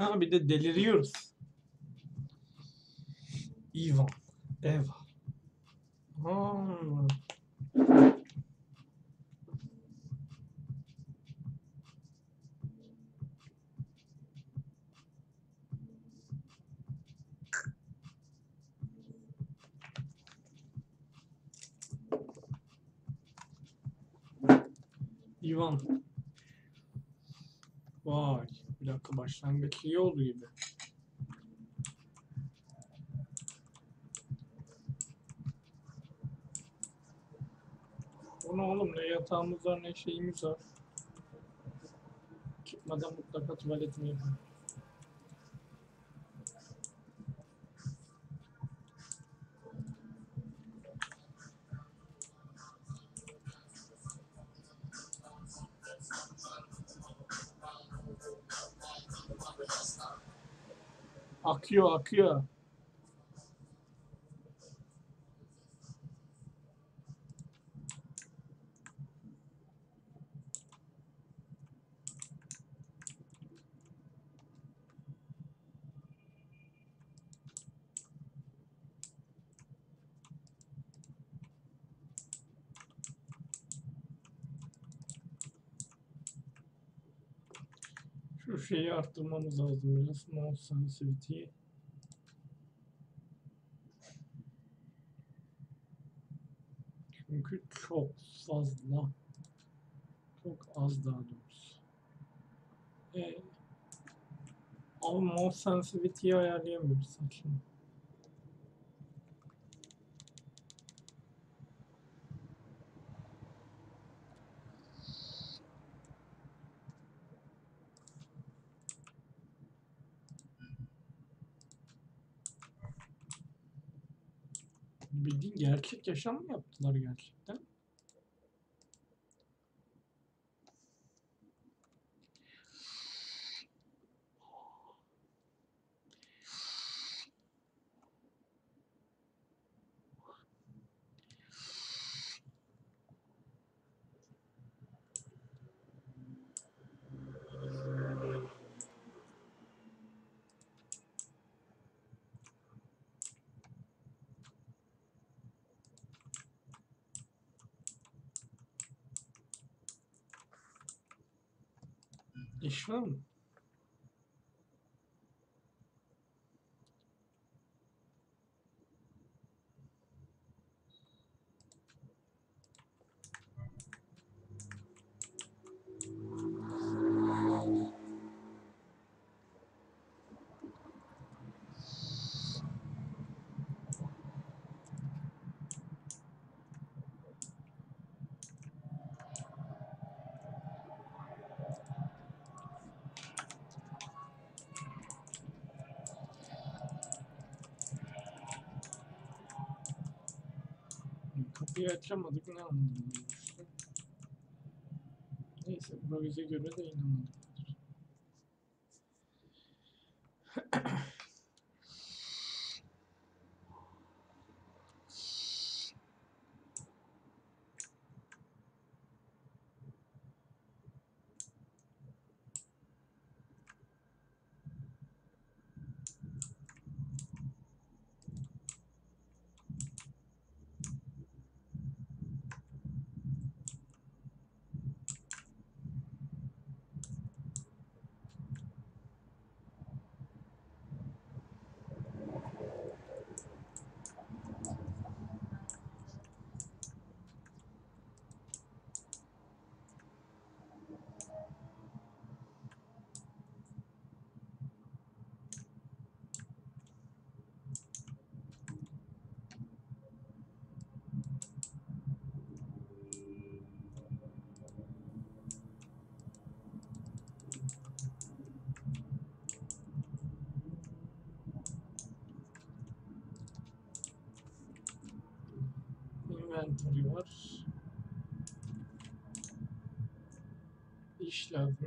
Ha bir de deliriyoruz. Ivan. Eva. Ha. Ivan. Vay. Dakika başlangıç iyi oldu gibi. Ne oğlum ne yatağımız var ne şeyimiz var. Çıkmadan mutlaka tuvaletimi yapayım. Akıyor akıyor. Şeyi arttırmamız lazım biraz. Mouse sensitivity'yi. Çünkü çok fazla. Çok az daha doğrusu. Ee, ama mouse sensitivity'yi ayarlayamıyoruz saçma. Bildiğin gerçek yaşam mı yaptılar gerçekten? phone. Kapıyı açamadık ne işte. Neyse bu bize göre de inanmadık.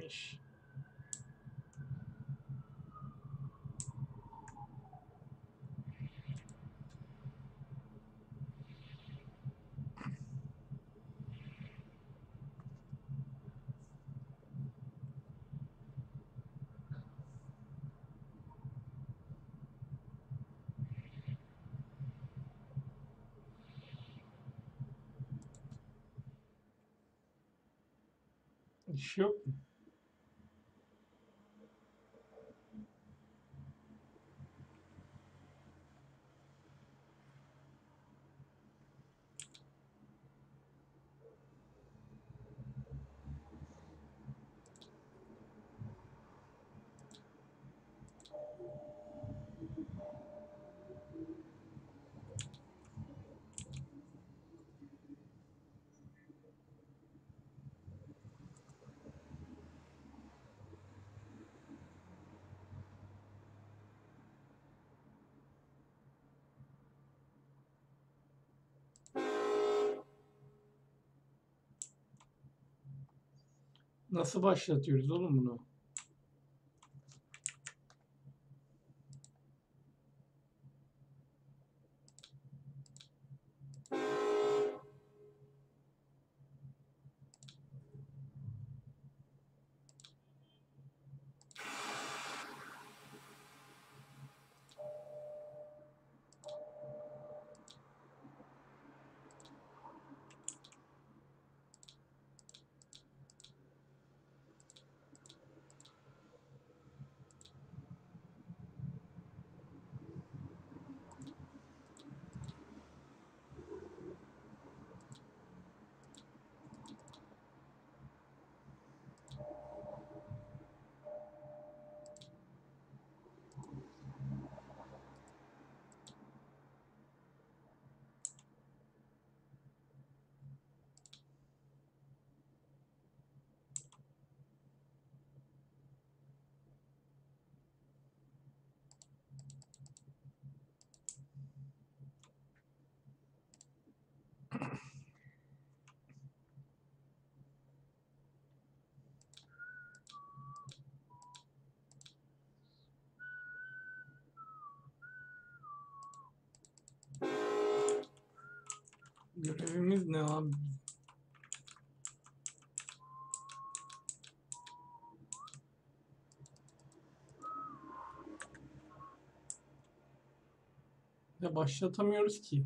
English. Sure. Nasıl başlatıyoruz oğlum bunu? Görevimiz ne abi? Ya başlatamıyoruz ki.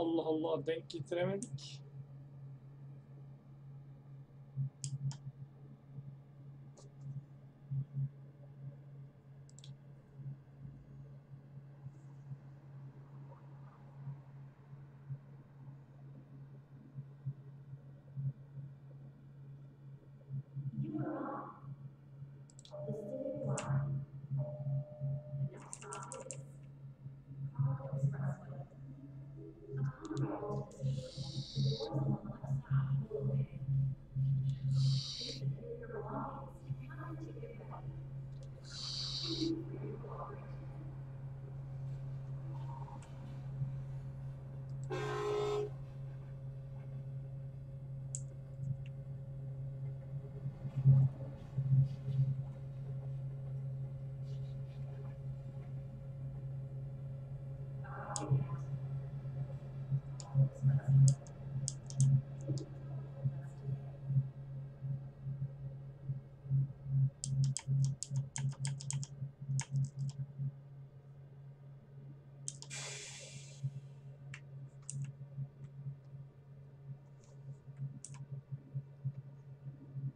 Allah Allah denk getiremedik.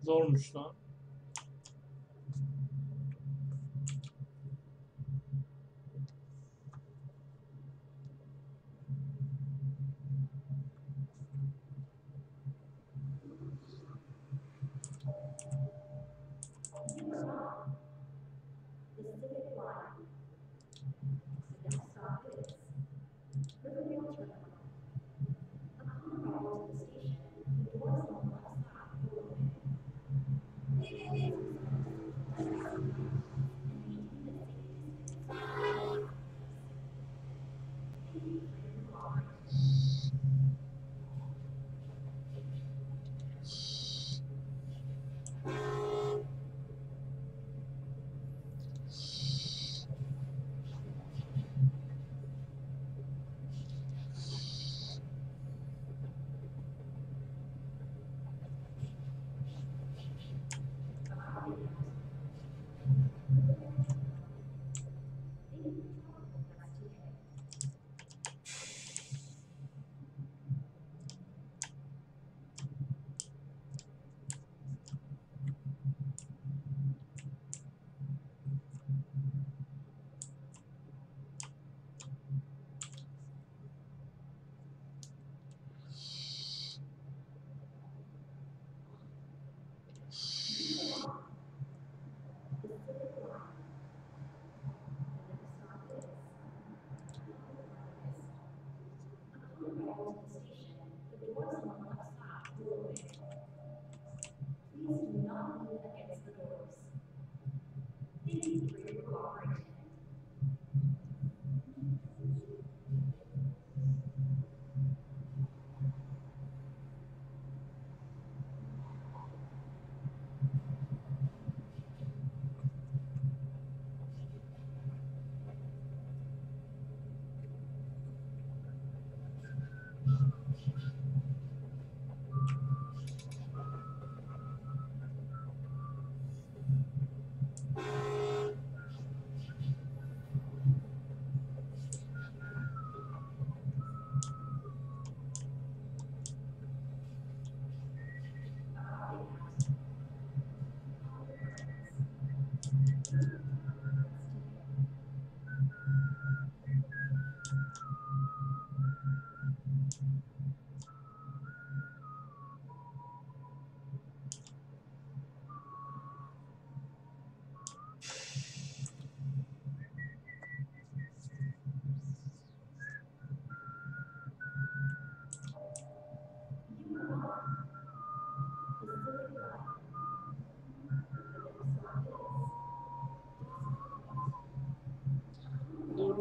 Zormuş lan.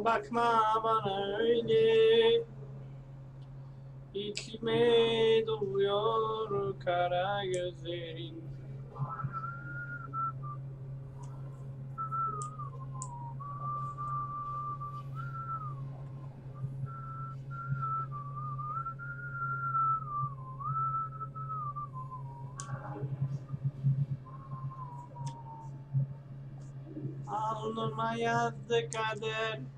bakma bana öyle. İçime doluyor kara gözlerin. Alnıma yazdı kader.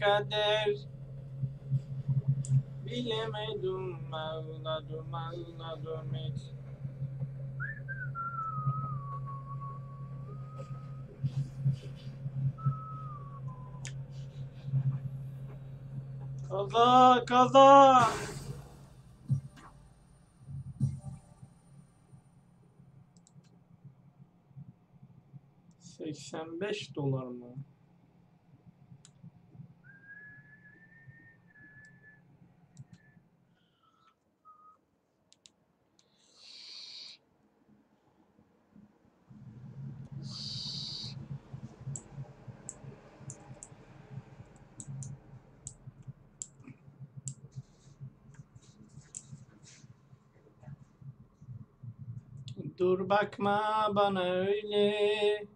Kader. Bilemedim ağladım ağladım hiç. Kaza kaza. Seksen beş dolar mı? Dur bakma bana öyle.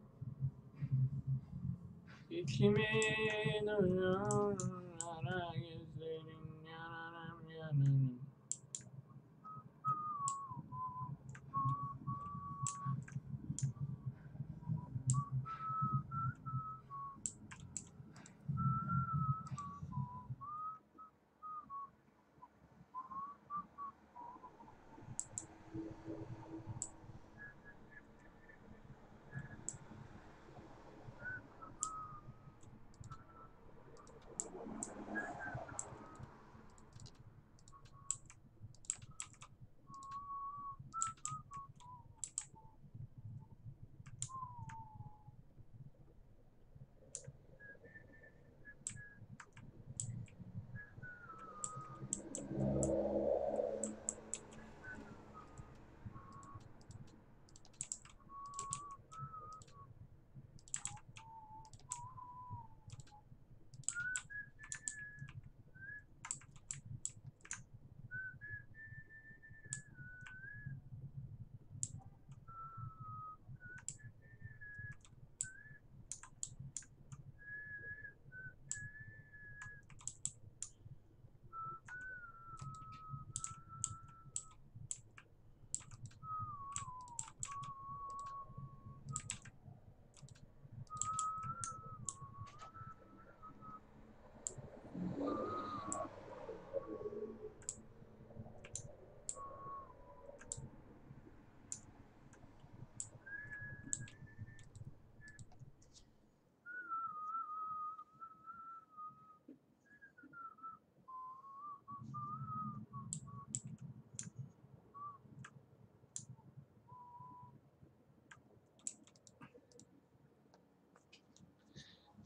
İçimin uyur ara gözlerin yanarım yanarım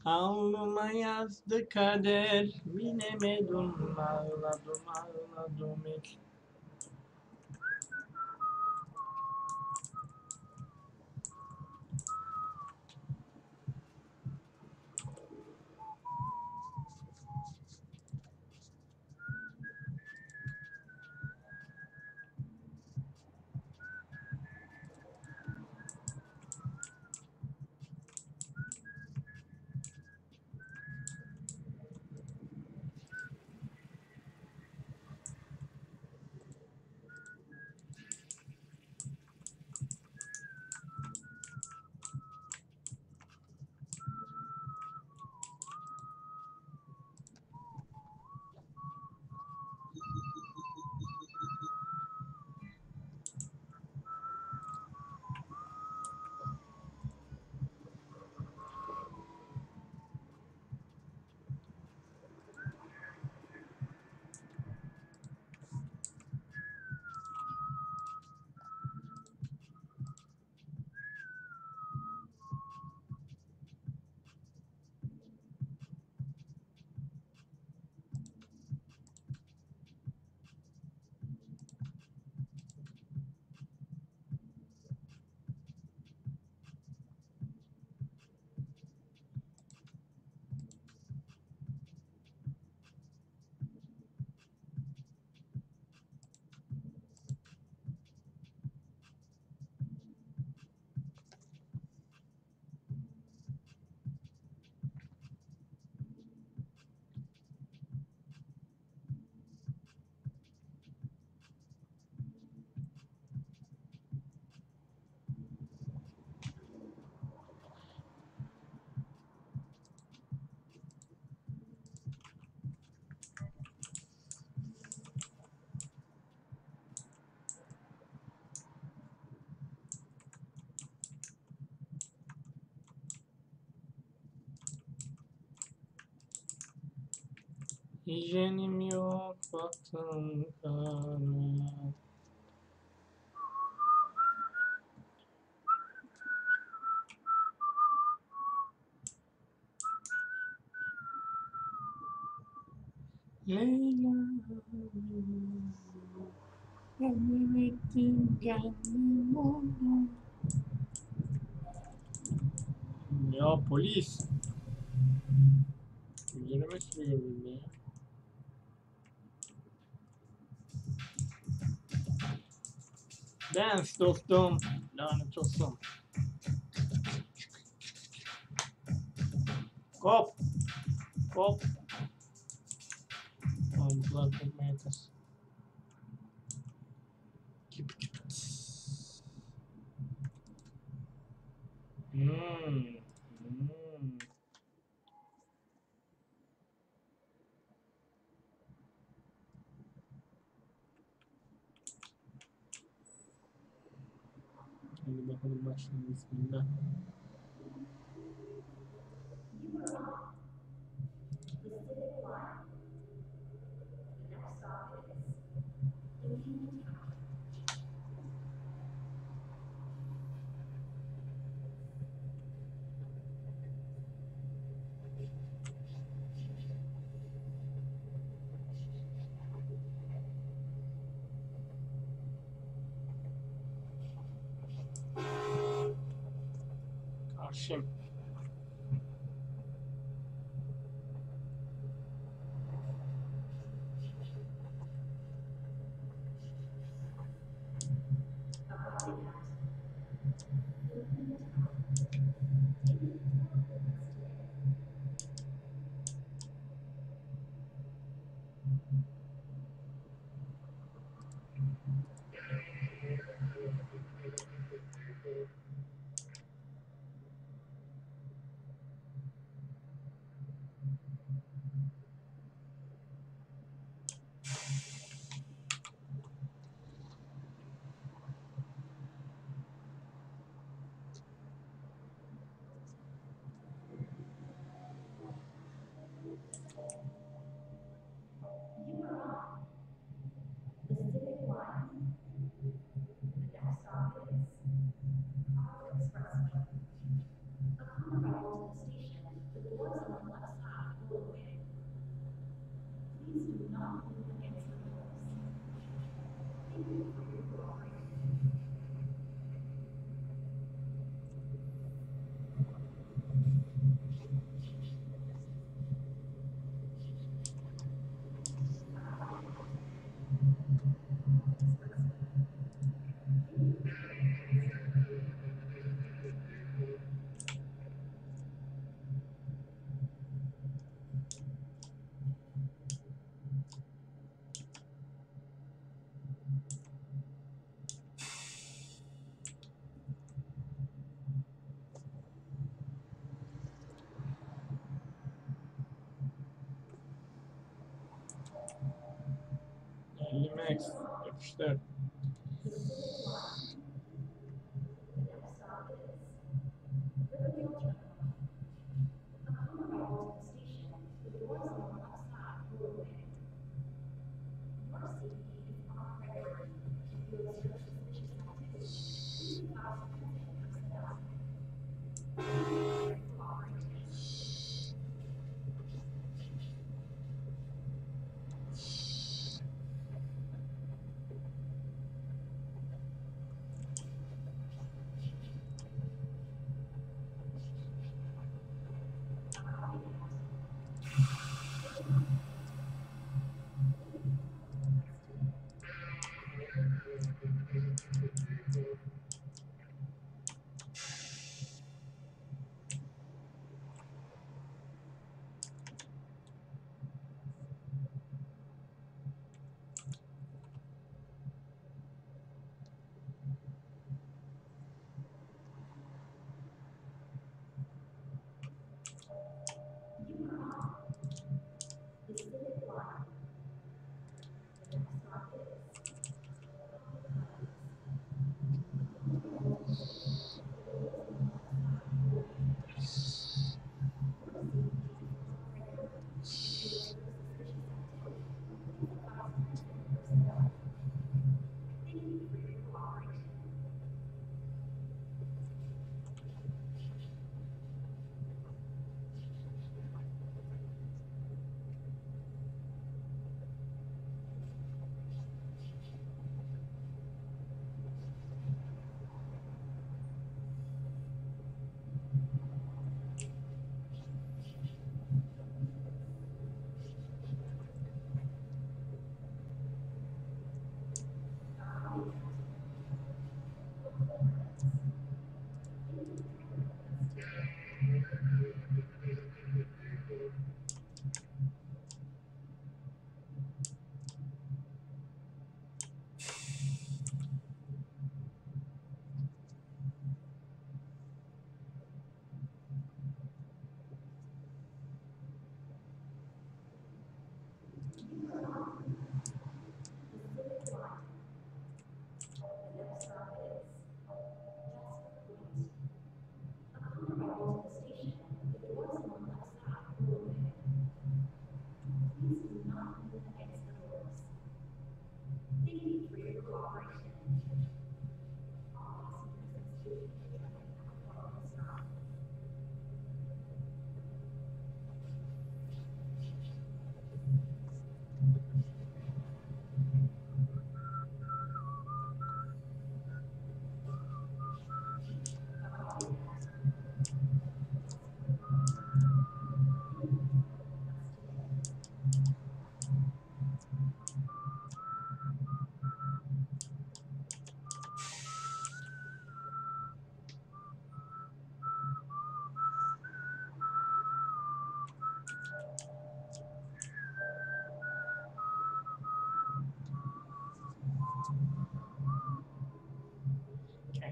Alnıma yazdı kader Bilemedim ağladım ağladım hiç Hijyenim yok baktım kara. Leyla Kendim ettim kendim Estou, estou instructions, nothing. action. Thanks. That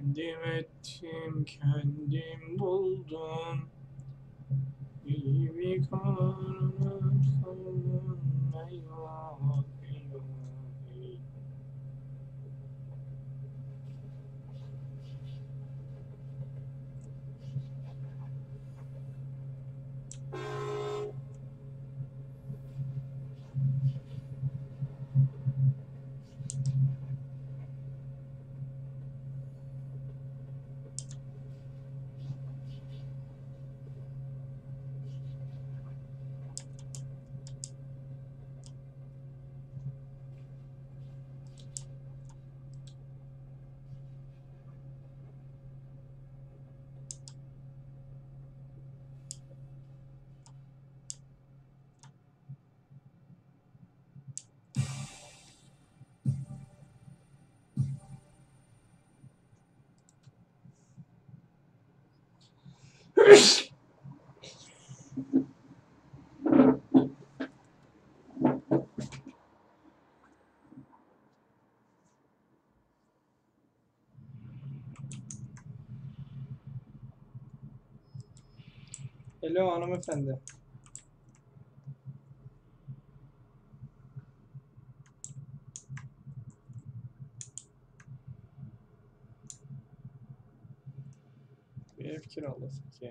Kendim ettim, kendim buldum. İyi bir karanlırsam Hello hanımefendi. You don't listen. Yeah.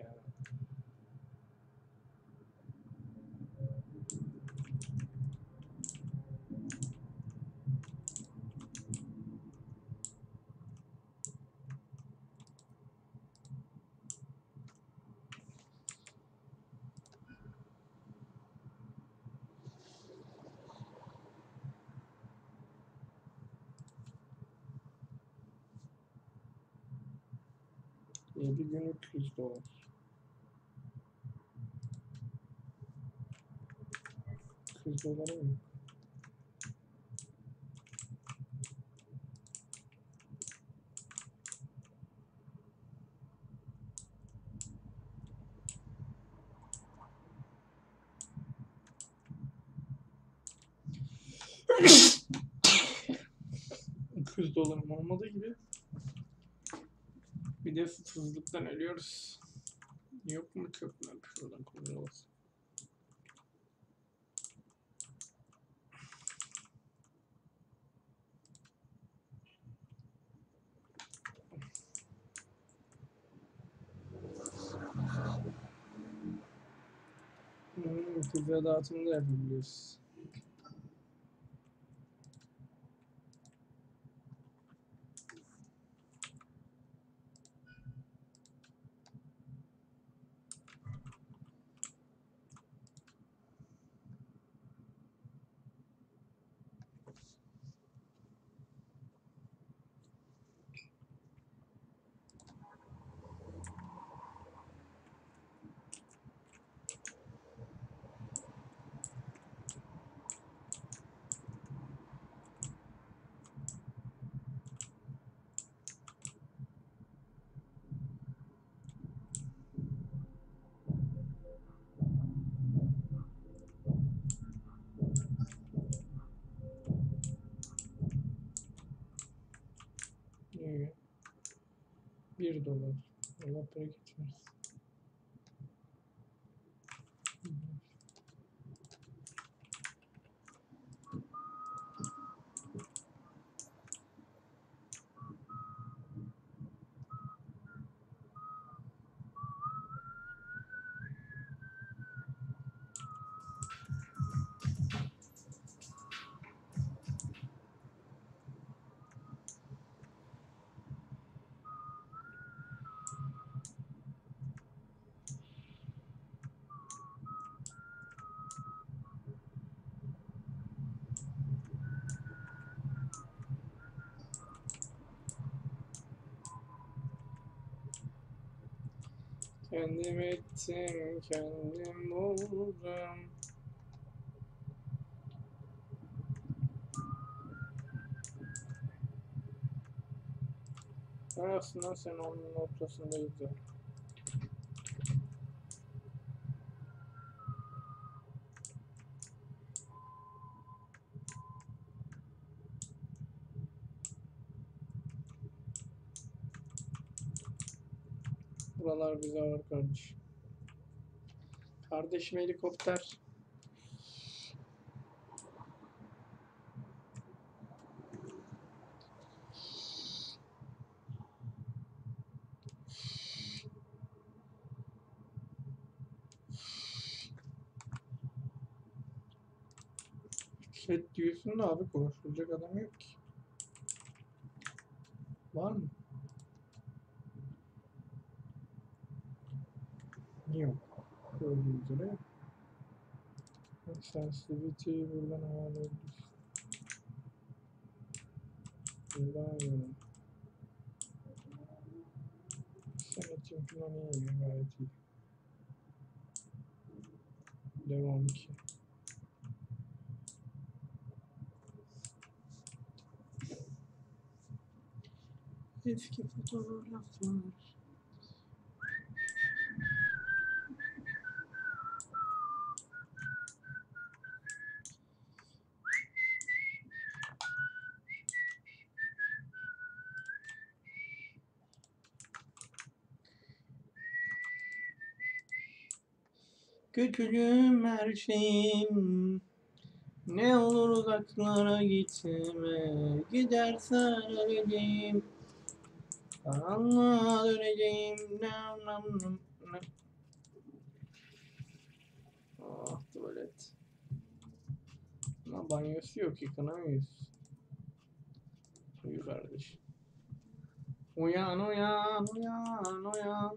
100 dolar. Kırk dolara mı? dolarım olmadığı gibi bir de susuzluktan ölüyoruz. Yok mu köprüler şuradan kullanıyoruz. Hmm, pizza dağıtımı da yapabiliyoruz. house. 1 dolar. Allah bereket versin. Kendim ettim, kendim. Ben aslında sen onun ortasındayız. Buralar bize var kardeşim. Helikopter. Chat diyorsun da abi konuşulacak adam yok ki. Var mı? Yok. Gördüğünüz üzere yok. Sensitivity'yi buradan ayarlayabiliriz. Buradan ayarlayalım. Sen için iyi gayet iyi. Devam ki. Eski fotoğraflar. Kötülüğüm her şeyim. Ne olur uzaklara gitme. Gidersen öleceğim. Karanlığa döneceğim. Nam nam nam. Ah tuvalet. Ama banyosu yok yıkanamıyoruz. Uyu kardeş Uyan uyan uyan uyan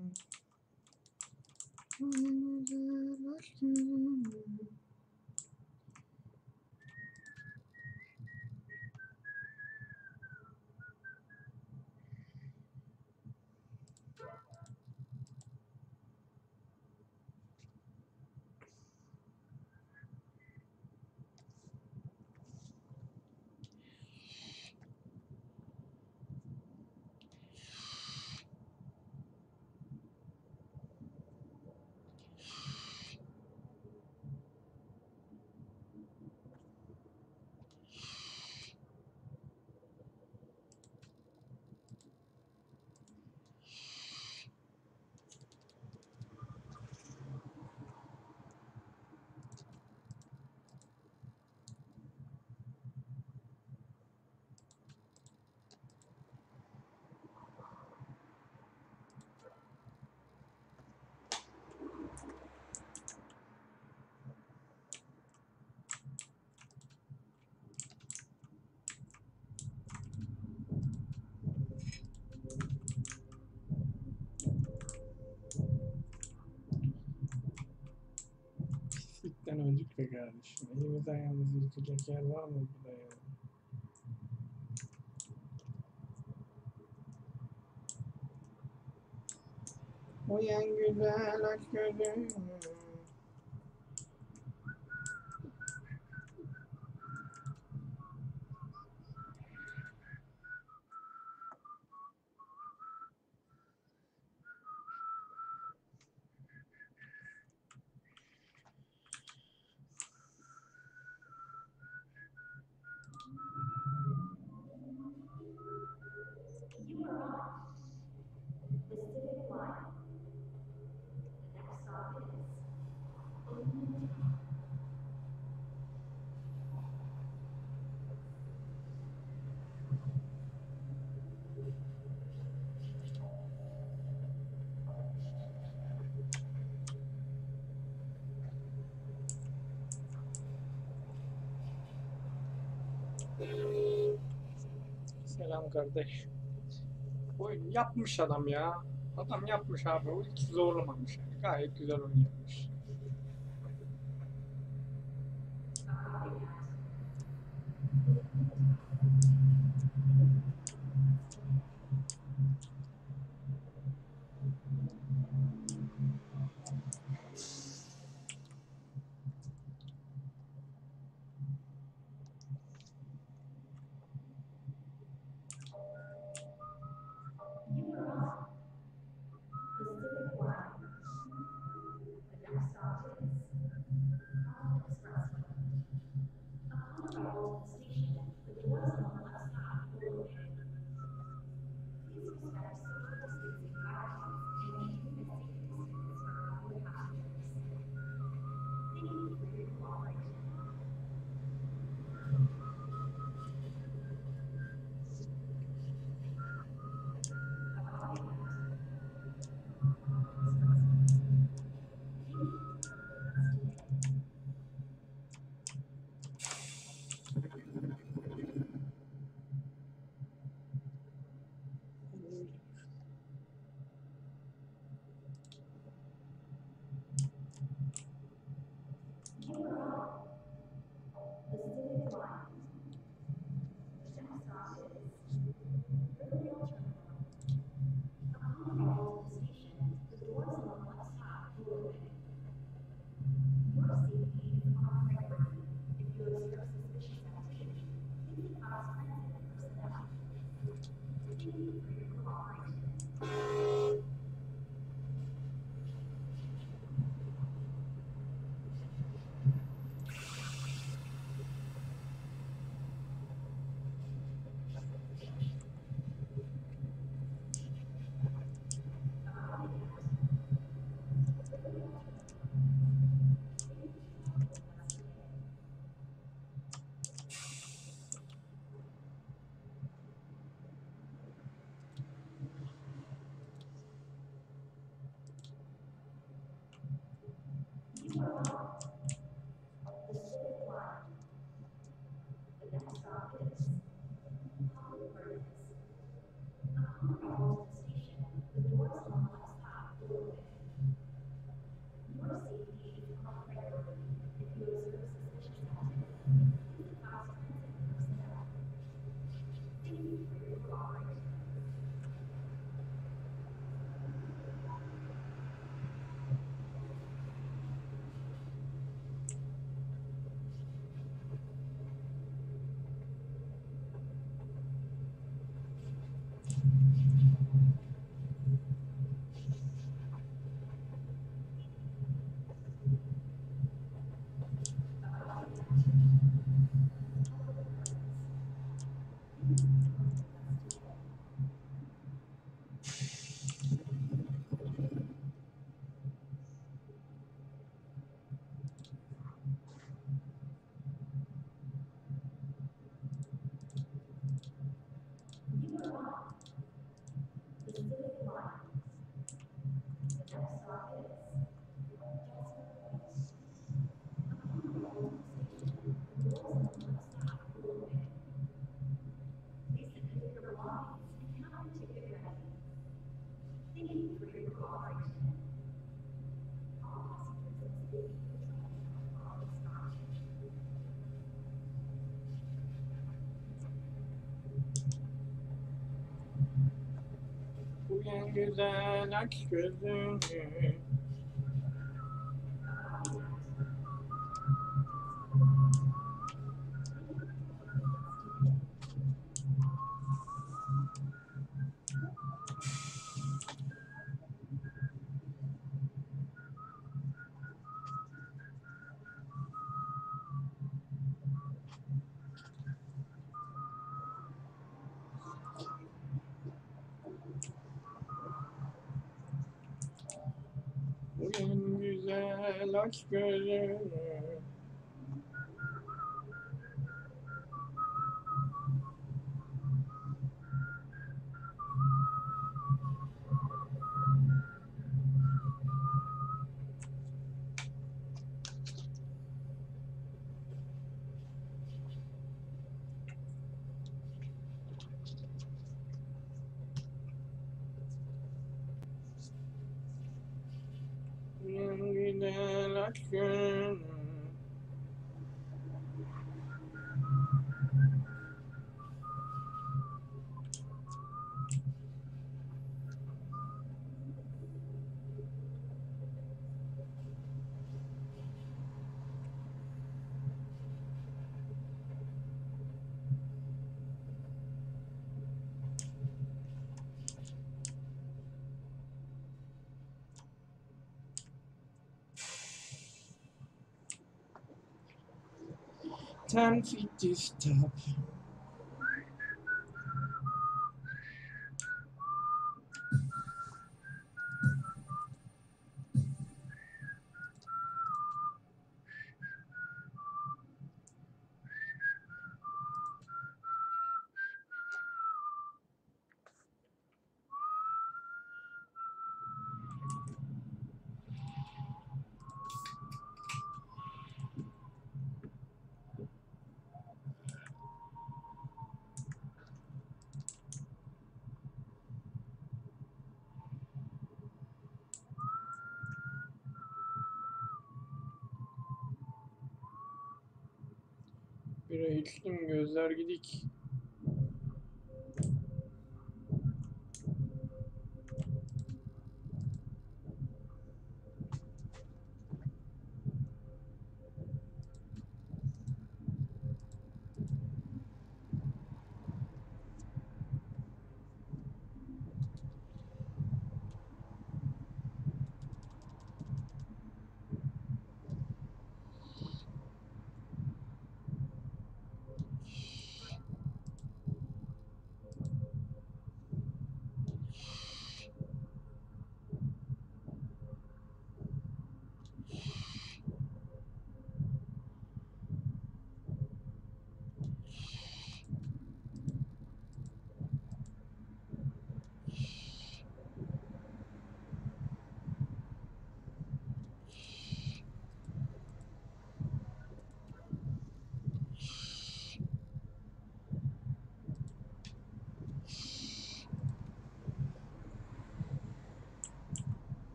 Thank you. Kardeşim. Elimizden yıkacak yer var mı burada ya? Uyan güzel aç gözünü. Kardeş. Oyun yapmış adam ya. Adam yapmış abi. O hiç zorlamamış. Yani. Gayet güzel oyun yapmış. Güzel aç gözünü. Uyan güzel Time for it to stop. week.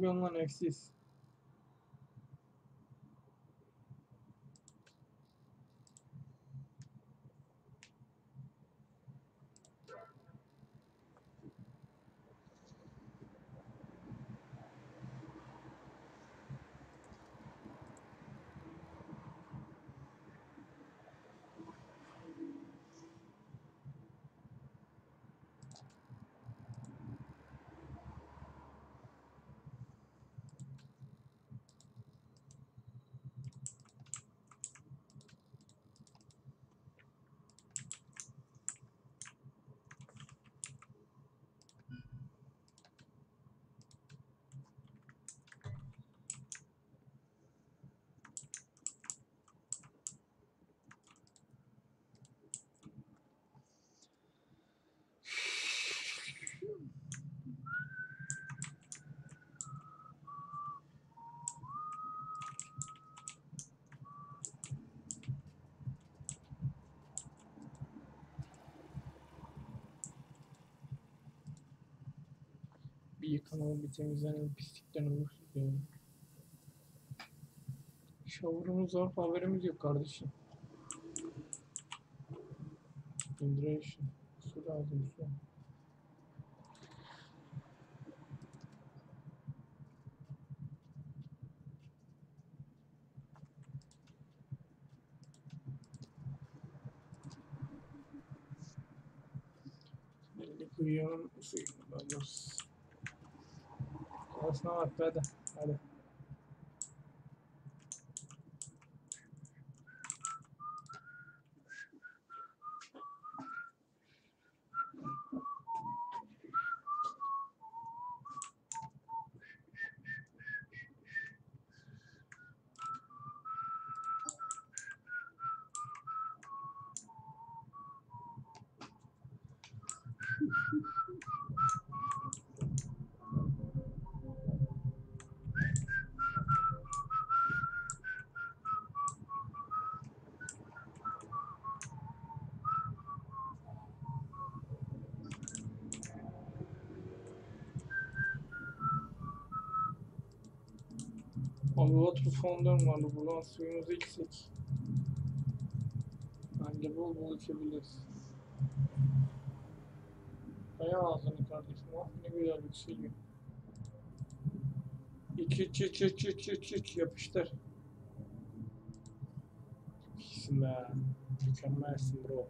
Gidik. Ne yapıyorsun lan eksiz? Bir yıkanalım, bir temizlenelim, pislikten oluruz ya. Shower'ımız var, haberimiz yok kardeşim. Hydration. Su lazım, su. Da alırız. 好的好的。Fountain vardı. Buradan suyumuzu içsek. Bence bol bol içebiliriz. Kaya ağzını kardeşim. Ah ne güzel yükseliyor. İç iç iç iç iç iç iç yapıştır. İyisin be. Mükemmelsin bro.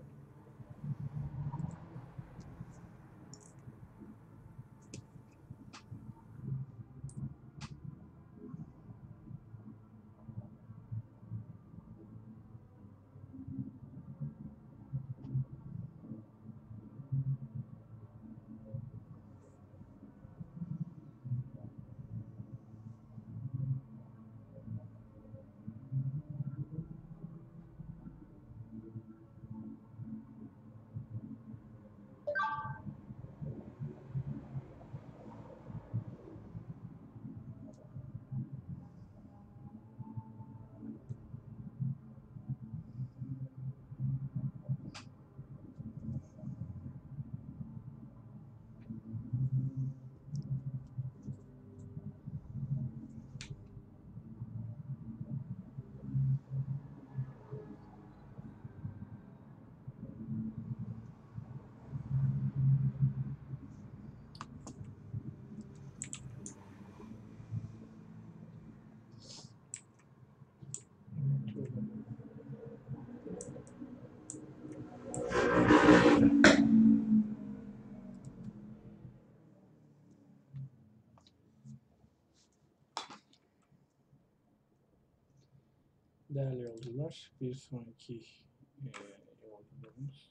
Yolcular, bir sonraki eee yolculuğumuz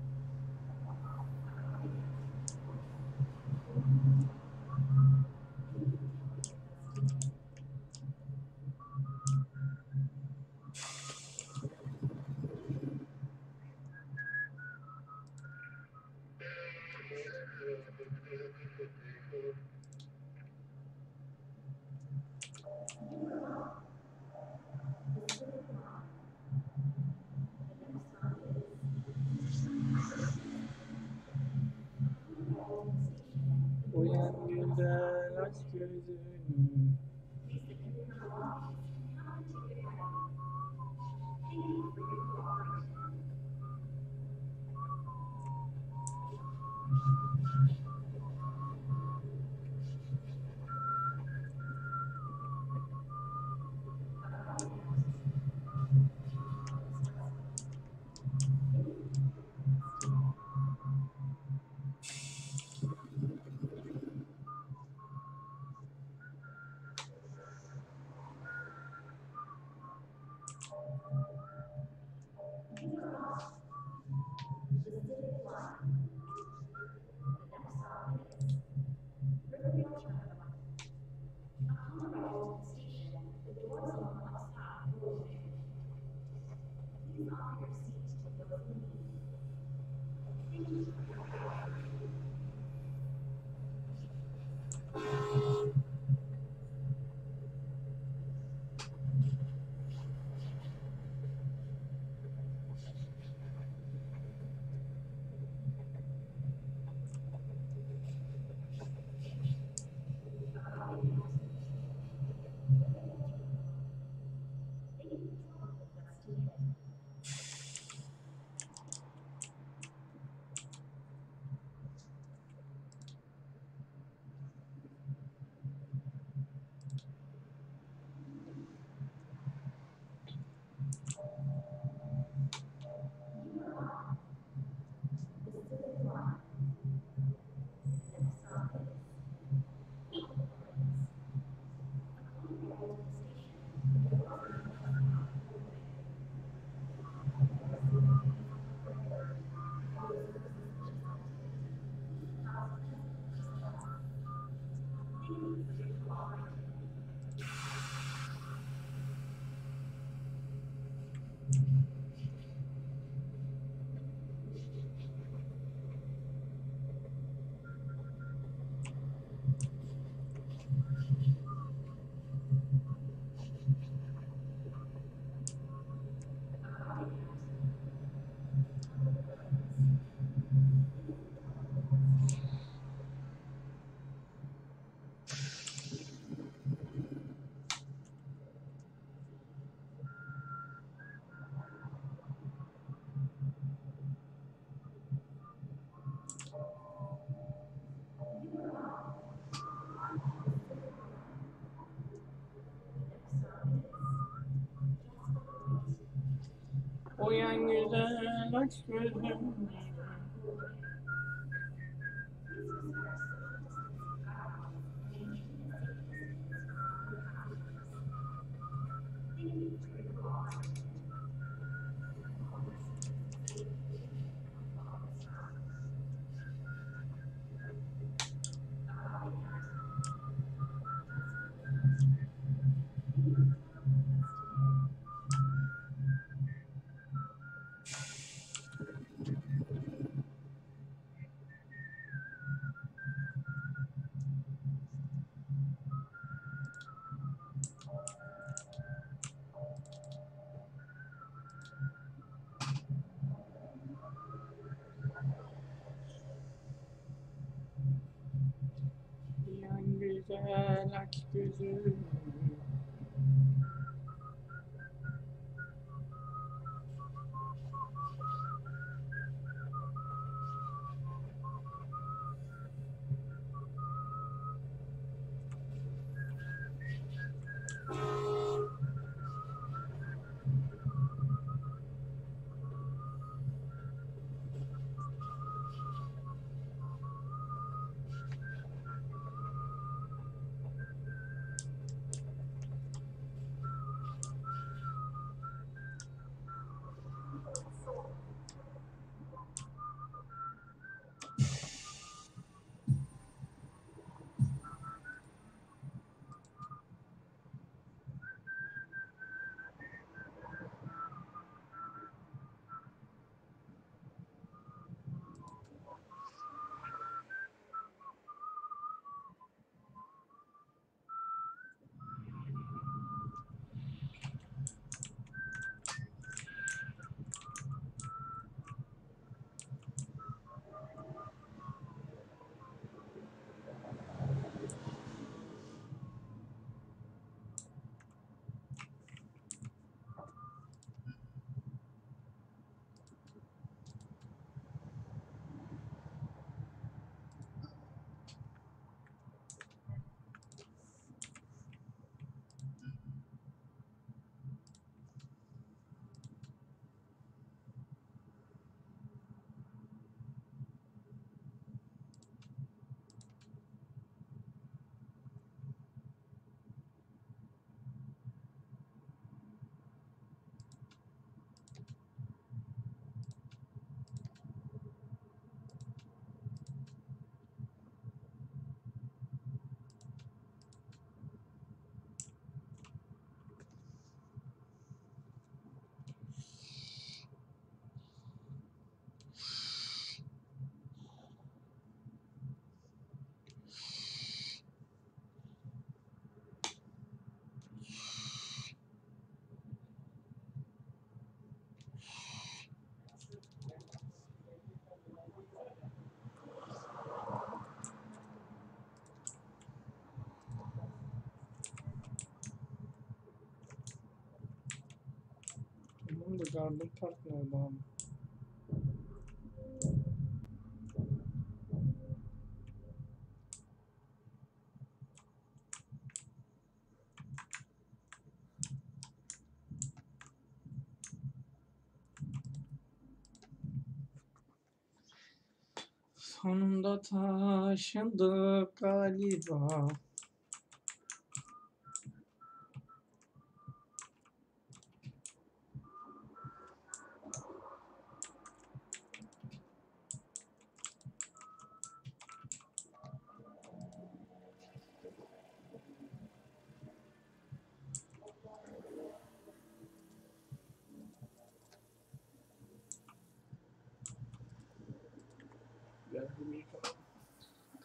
Uyan güzel aç gözünü. Uyan Garden Park nerede abi? Sonunda taşındık galiba.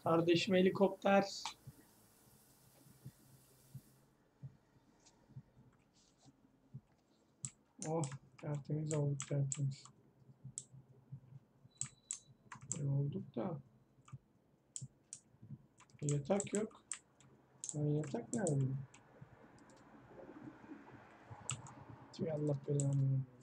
Kardeşim helikopter. Oh tertemiz olduk tertemiz. İyi olduk da. Yatak yok. Ya yatak nerede? Allah belanı versin.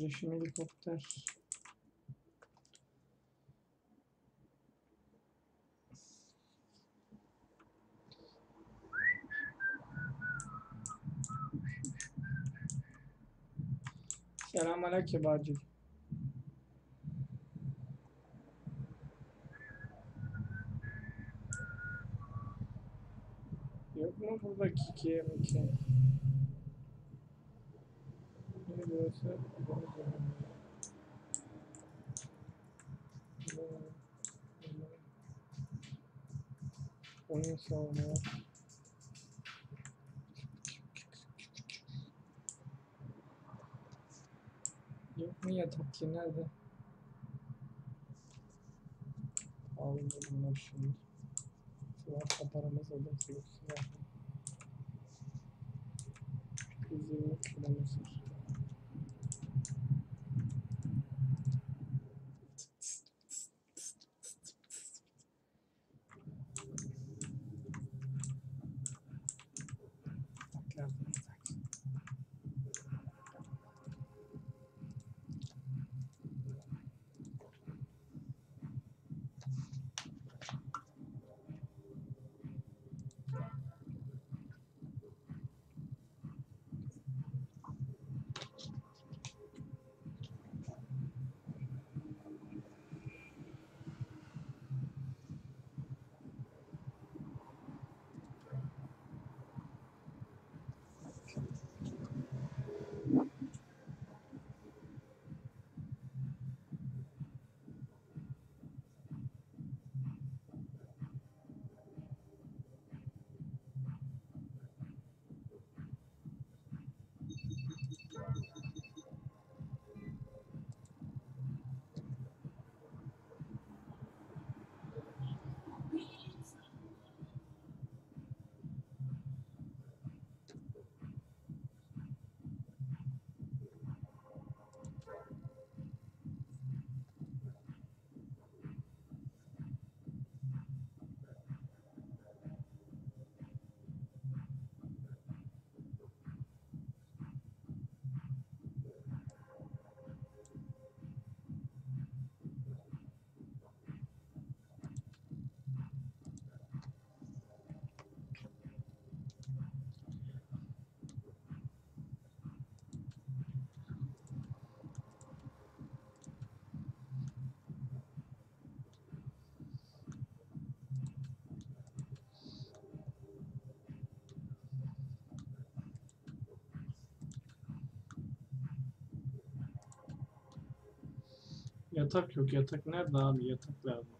Kardeşim helikopter. Selamünaleyküm bacı. Yok mu burada kiki Oyun salonu. Yok mu yatak ki nerede? Alalım bunlar şimdi. Sıvı paramız olursa yok sıvı. 120 kilometre. Yatak yok. Yatak nerede abi? Yatak lazım.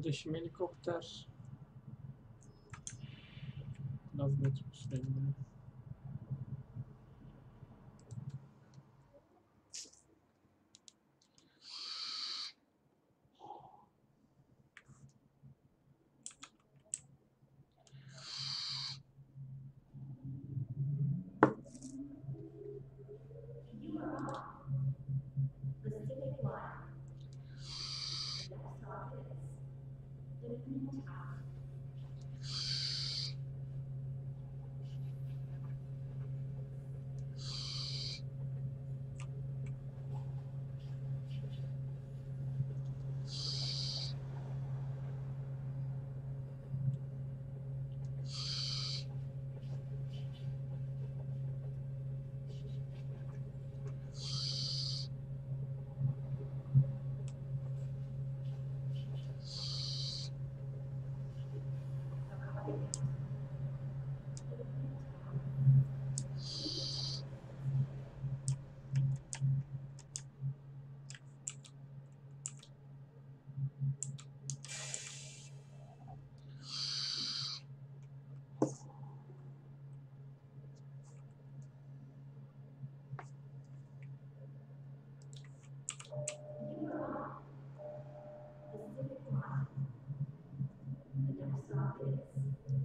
kardeşim helikopter.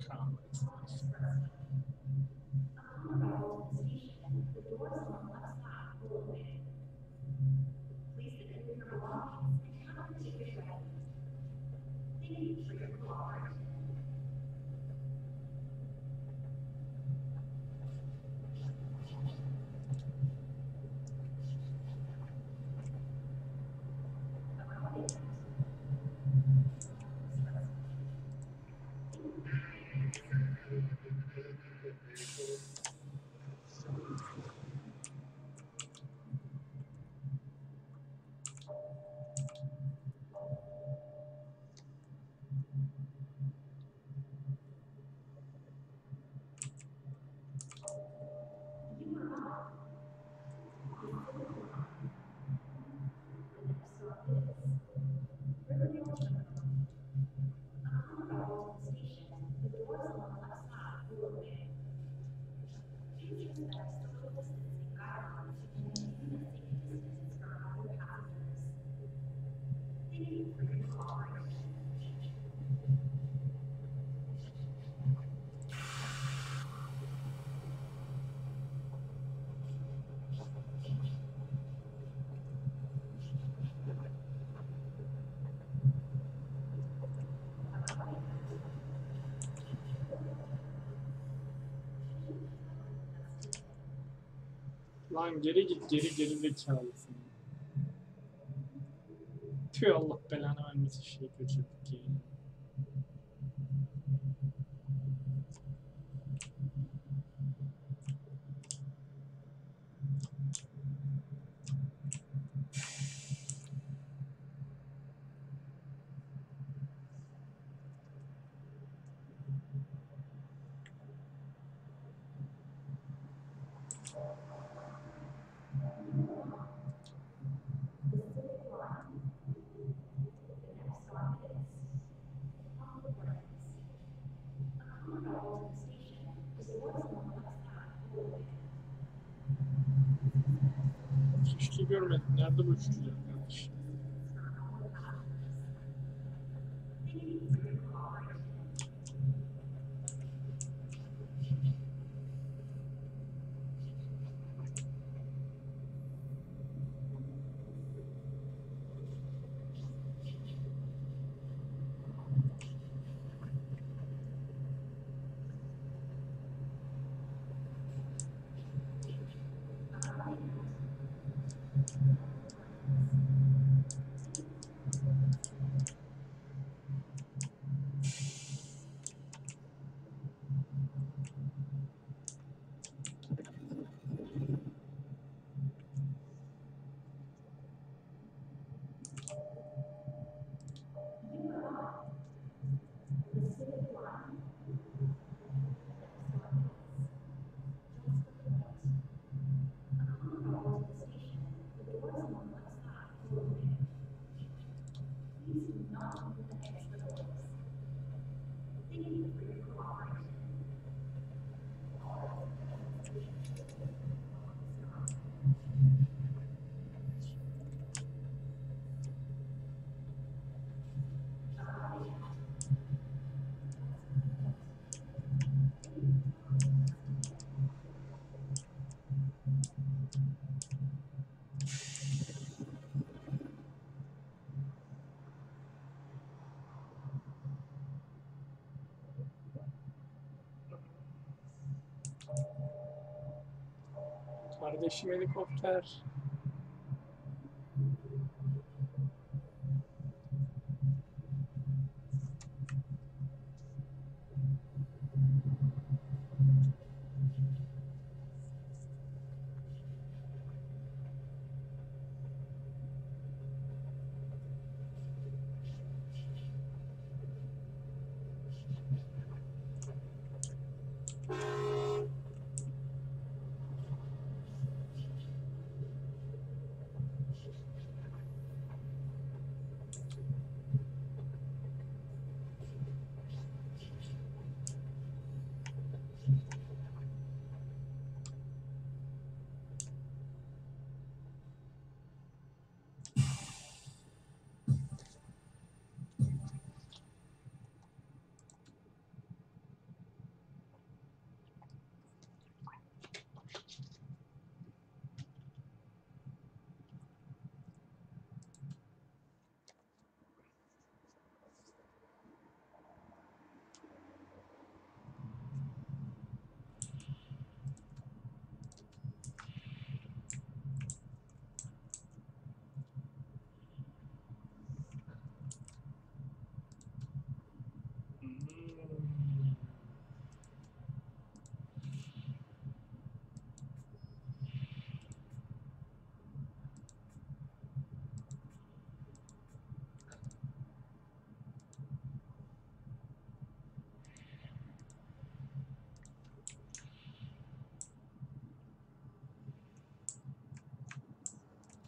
comics Lan geri git geri geri zekalısın. Tüy Allah belanı vermesin şey kaçırdık ya. Thank you. yardım etsinler. Kardeşim helikopter.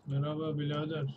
Merhaba birader.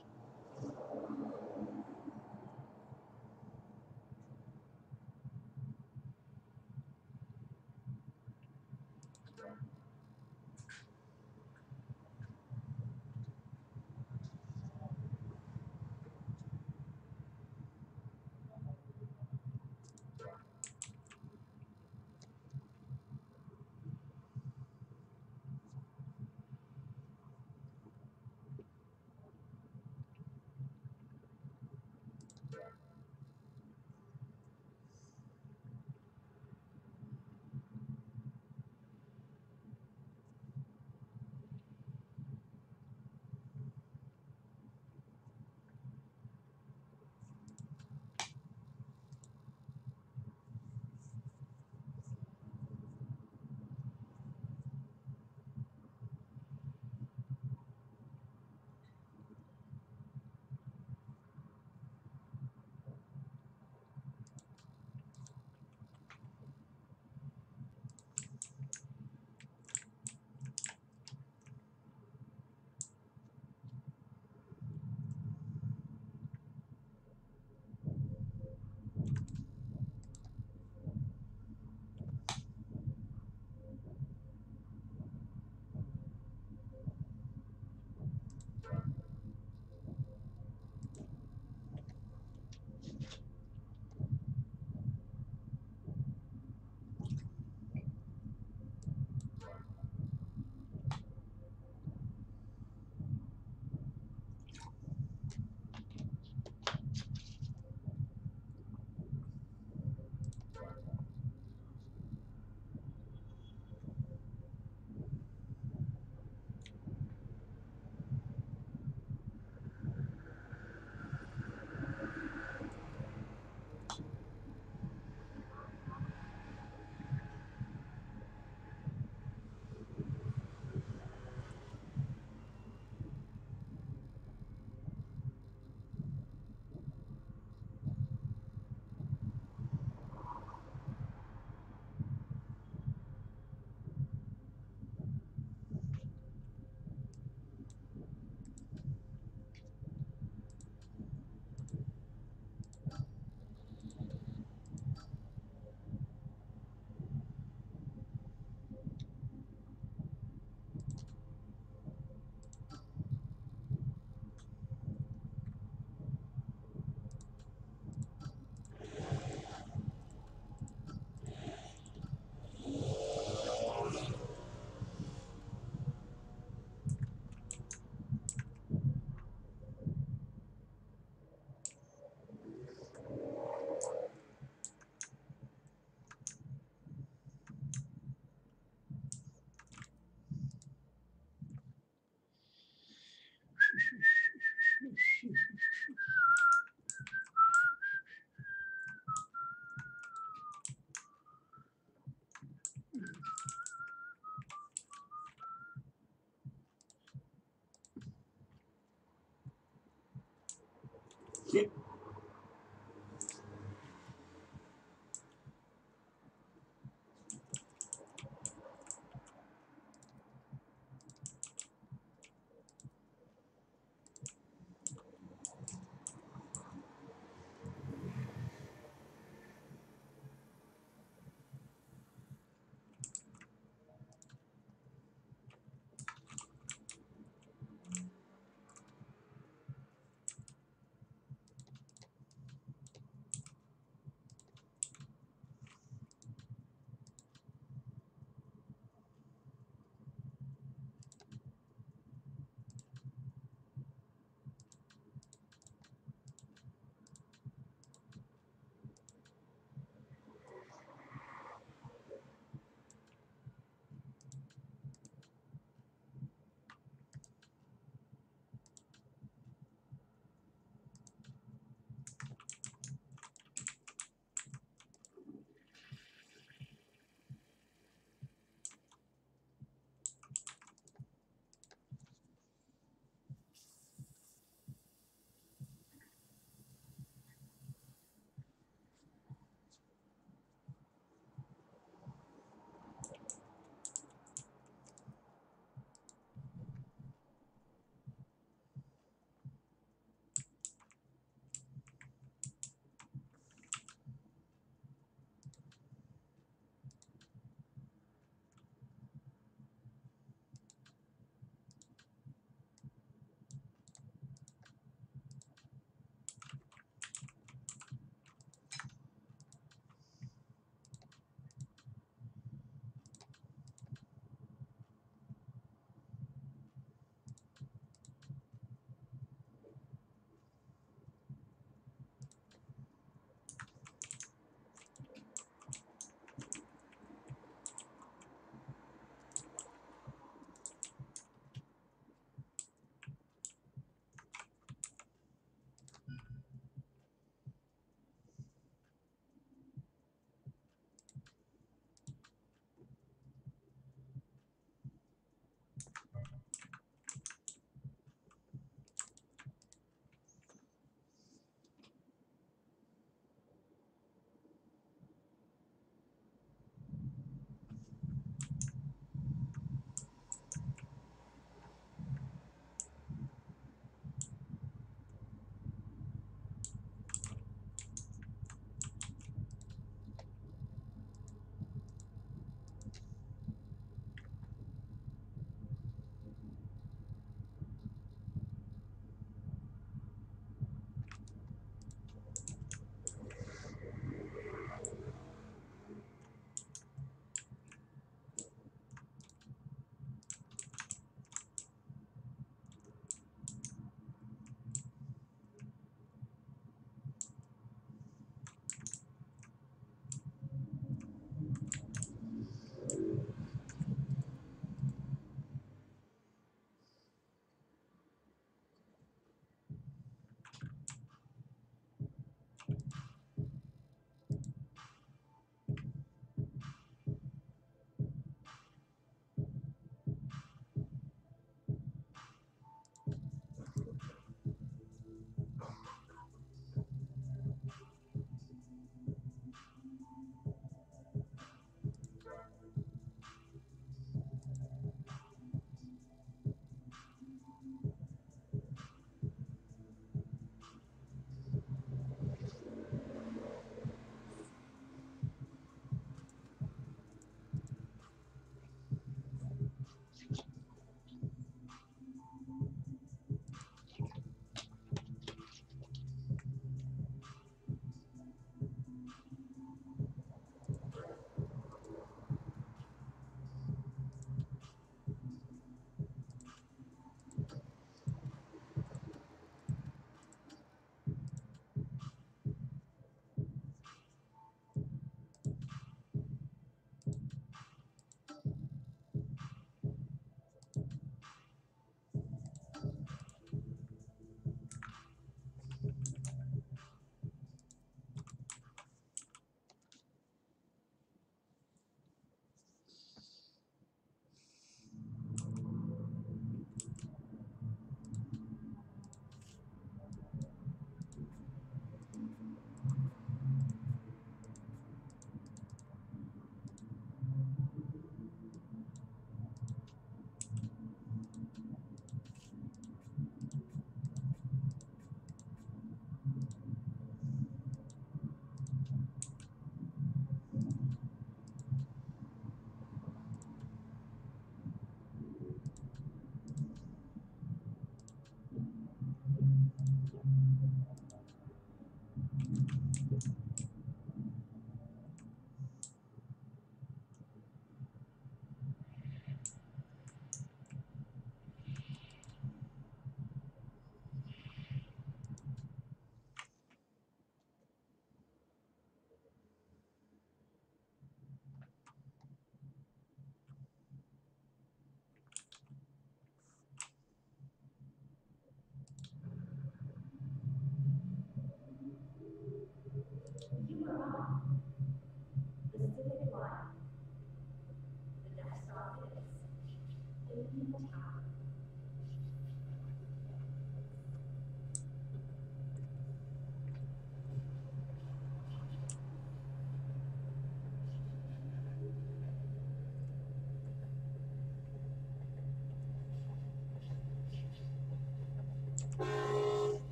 keep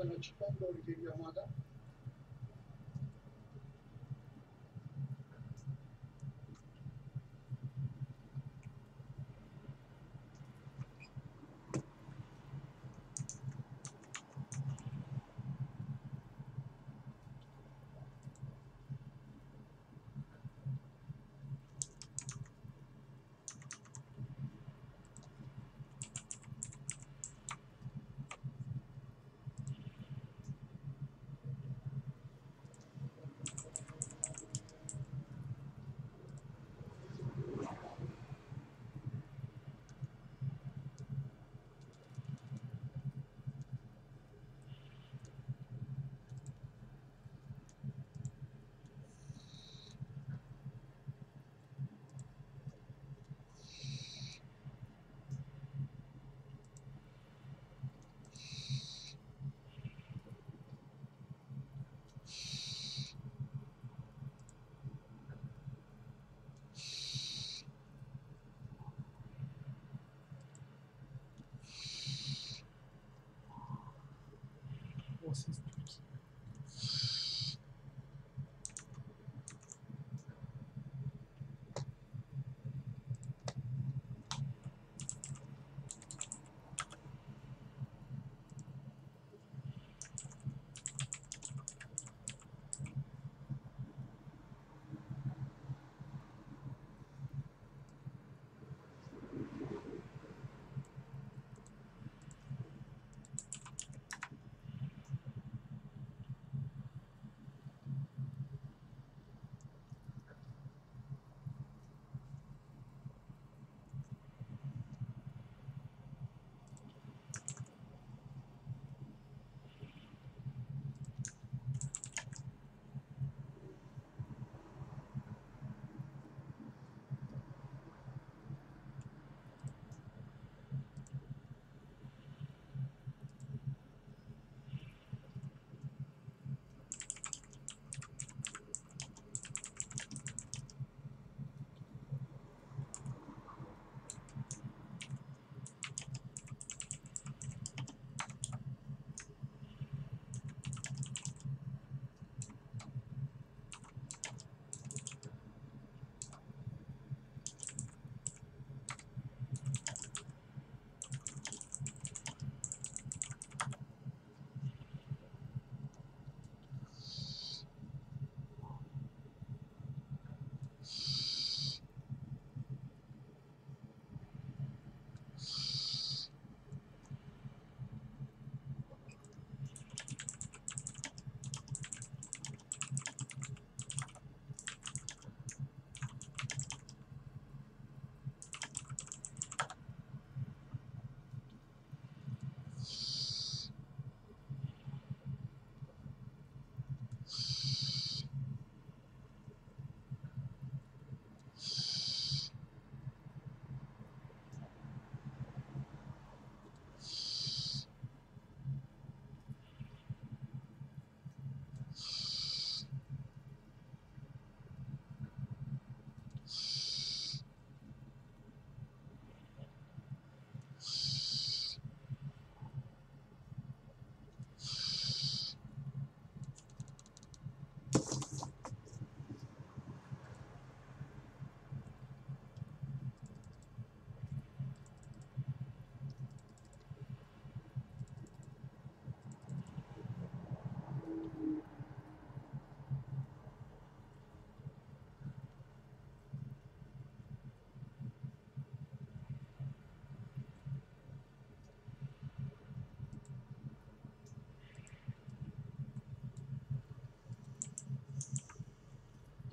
Oradan açıktan doğru geliyor madem. forces.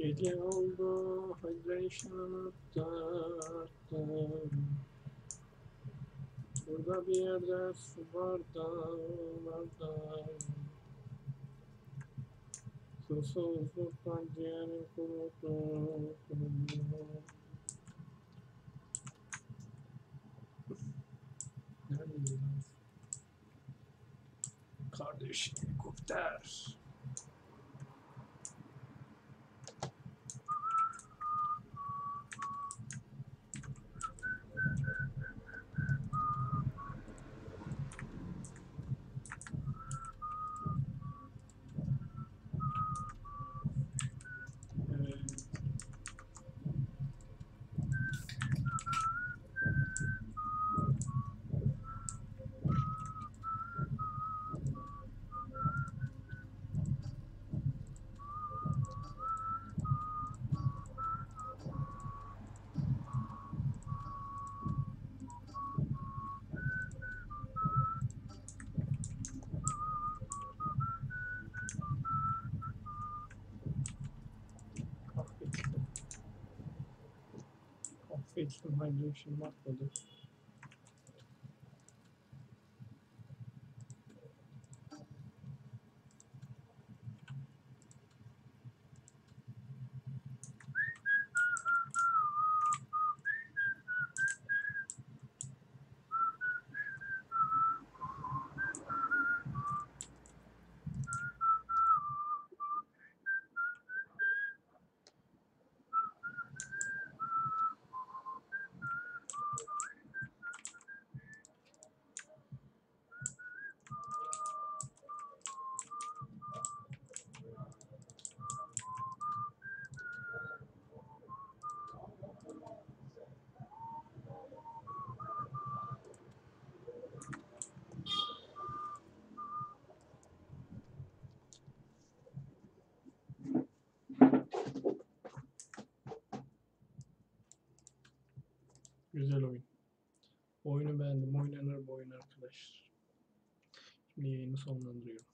Oldu, hydration'ı tarttım. Burada bir yerde su var dağlarda. Susuzluktan ciğerim kurudu. Kardeş helikopter. İçtim. Hydration bakmadı. Güzel oyun. Oyunu beğendim. Oynanır bu oyun arkadaşlar. Şimdi yayını sonlandırıyorum.